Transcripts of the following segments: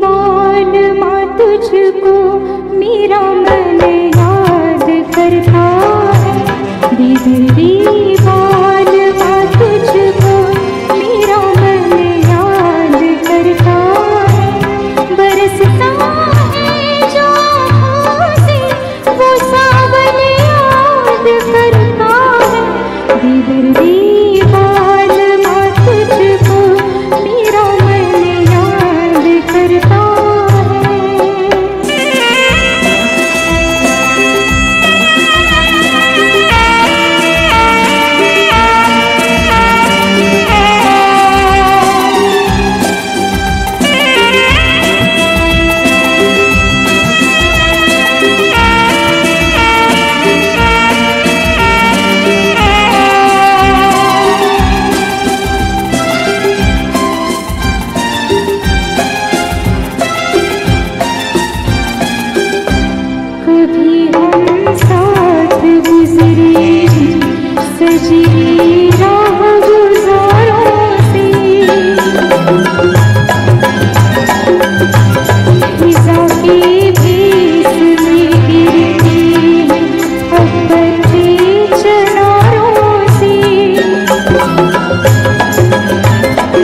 बाल माँ तुझको मेरा मन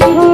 you.